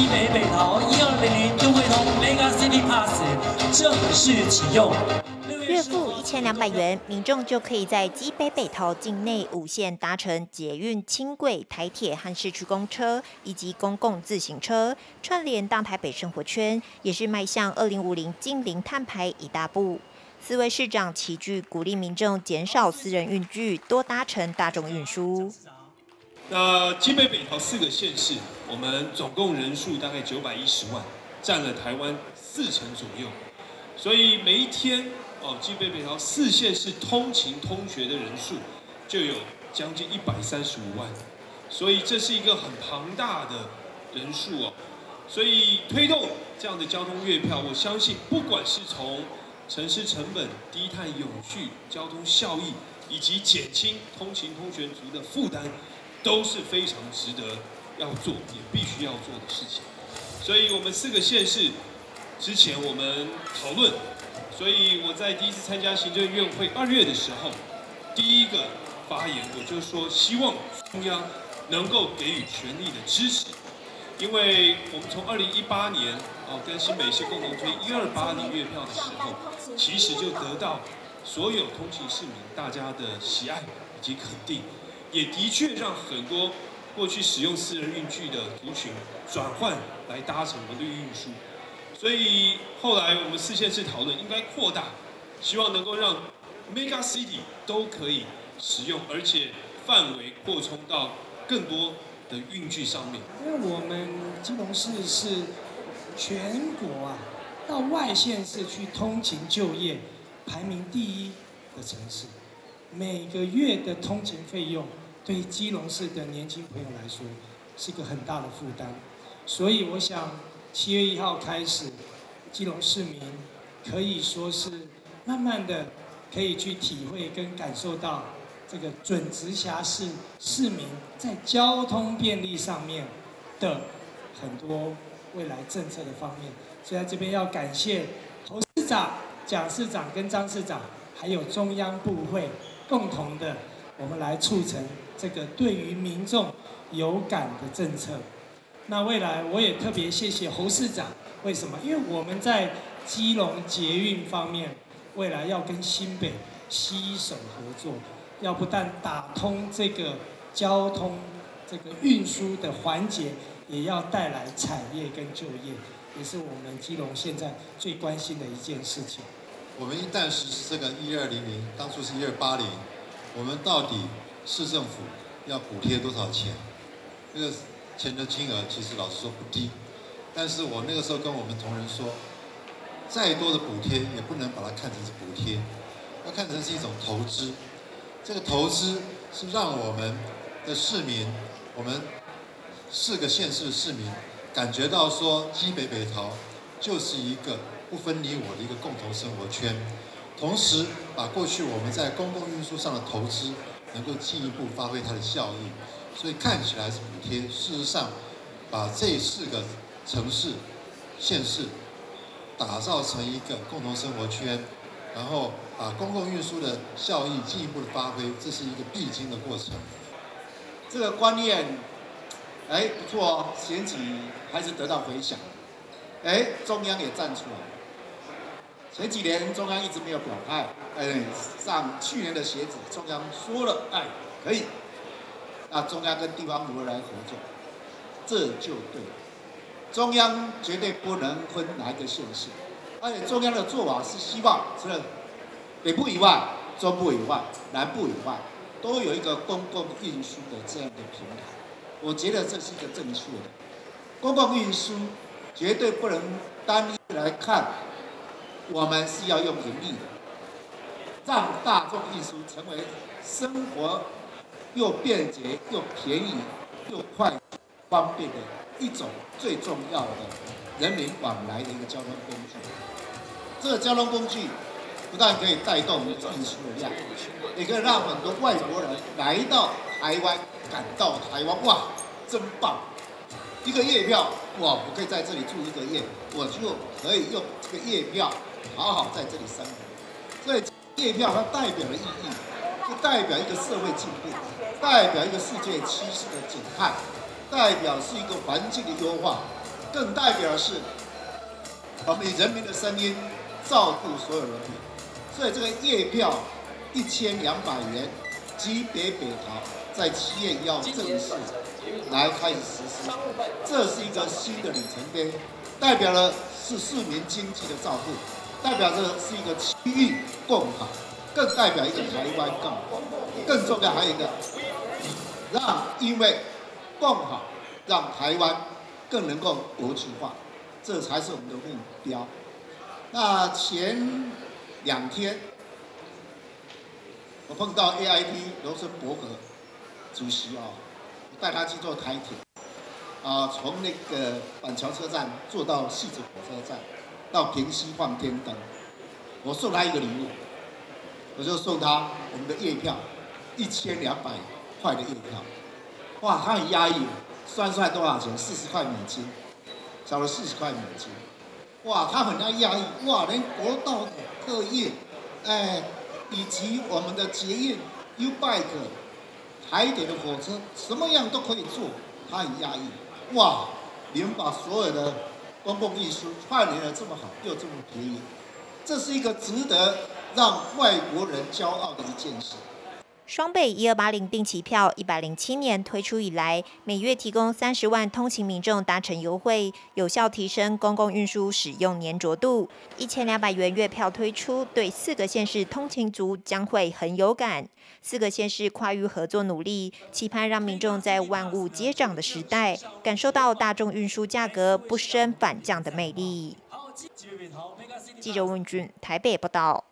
基北北桃一二零零优惠通 Mega City Pass 正式启用。月付一千两百元，民众就可以在基北北桃境内五线搭乘捷运、轻轨、台铁和市区公车以及公共自行车，串联大台北生活圈，也是迈向二零五零近零碳排一大步。四位市长齐聚，鼓励民众减少私人运具，多搭乘大众运输。那基北北桃四个县市，我们总共人数大概九百一十万，占了台湾四成左右。所以每一天哦，基北北桃四县市通勤通学的人数就有将近一百三十五万，所以这是一个很庞大的人数哦。所以推动这样的交通月票，我相信不管是从城市成本、低碳永续、交通效益，以及减轻通勤通学族的负担。都是非常值得要做，也必须要做的事情。所以，我们四个县市之前我们讨论，所以我在第一次参加行政院会二月的时候，第一个发言我就说，希望中央能够给予全力的支持，因为我们从二零一八年哦跟新北市共同推一二八零月票的时候，其实就得到所有通勤市民大家的喜爱以及肯定。也的确让很多过去使用私人运具的族群转换来搭乘绿运输，所以后来我们四县市讨论应该扩大，希望能够让 Mega City 都可以使用，而且范围扩充到更多的运具上面。因为我们金融市是全国啊到外县市去通勤就业排名第一的城市，每个月的通勤费用。对基隆市的年轻朋友来说，是一个很大的负担，所以我想七月一号开始，基隆市民可以说是慢慢的可以去体会跟感受到这个准直辖市市民在交通便利上面的很多未来政策的方面。所以在这边要感谢侯市长、蒋市长跟张市长，还有中央部会共同的，我们来促成。这个对于民众有感的政策，那未来我也特别谢谢侯市长。为什么？因为我们在基隆捷运方面，未来要跟新北携手合作，要不但打通这个交通这个运输的环节，也要带来产业跟就业，也是我们基隆现在最关心的一件事情。我们一旦实施这个一二零零，当初是一二八零，我们到底？市政府要补贴多少钱？这个钱的金额其实老实说不低，但是我那个时候跟我们同仁说，再多的补贴也不能把它看成是补贴，要看成是一种投资。这个投资是让我们的市民，我们四个县市的市民感觉到说，基北北桃就是一个不分你我的一个共同生活圈，同时把过去我们在公共运输上的投资。能够进一步发挥它的效益，所以看起来是补贴，事实上把这四个城市、县市打造成一个共同生活圈，然后把公共运输的效益进一步的发挥，这是一个必经的过程。这个观念，哎，不错哦，选举还是得到回响，哎，中央也站出来。前几年中央一直没有表态，哎，上去年的鞋子，中央说了，哎，可以，那中央跟地方如何来合作？这就对了，中央绝对不能分哪一个县市，而且中央的做法是希望，除了北部以外、中部以外、南部以外，都有一个公共运输的这样的平台。我觉得这是一个正确的，公共运输绝对不能单一来看。我们是要用盈利的，让大众运输成为生活又便捷又便宜又快方便的一种最重要的人民往来的一个交通工具。这个交通工具不但可以带动运输的量，也可以让很多外国人来到台湾，感到台湾哇，真棒！一个月票，哇，我可以在这里住一个月，我就可以用这个月票。好好在这里生活，所以月票它代表的意义，就代表一个社会进步，代表一个世界趋势的减碳，代表是一个环境的优化，更代表是我们以人民的声音照顾所有人民。所以这个月票一千两百元，级别北桃在七月一号正式来开始实施，这是一个新的里程碑，代表了是市民经济的照顾，代表着是一个区域共好，更代表一个台湾更好，更重要还有一个让因为共好让台湾更能够国际化，这才是我们的目标。那前两天我碰到 AIT 罗森伯格主席啊，带他去坐台铁，啊，从那个板桥车站坐到戏子火车站，到平西放天灯，我送他一个礼物，我就送他我们的月票，一千两百块的月票，哇，他很压抑，算算多少钱？四十块美金，少了四十块美金，哇，他很压抑，哇，连国道客运，哎，以及我们的捷运 U Bike。台铁的火车什么样都可以坐，他很压抑。哇，你们把所有的公共运输串联的这么好，又这么便宜，这是一个值得让外国人骄傲的一件事。双倍一二八零定期票，一百零七年推出以来，每月提供三十万通勤民众搭乘优惠，有效提升公共运输使用粘着度。一千两百元月票推出，对四个县市通勤族将会很有感。四个县市跨域合作努力，期盼让民众在万物皆涨的时代，感受到大众运输价格不升反降的魅力。记者问俊台北报道。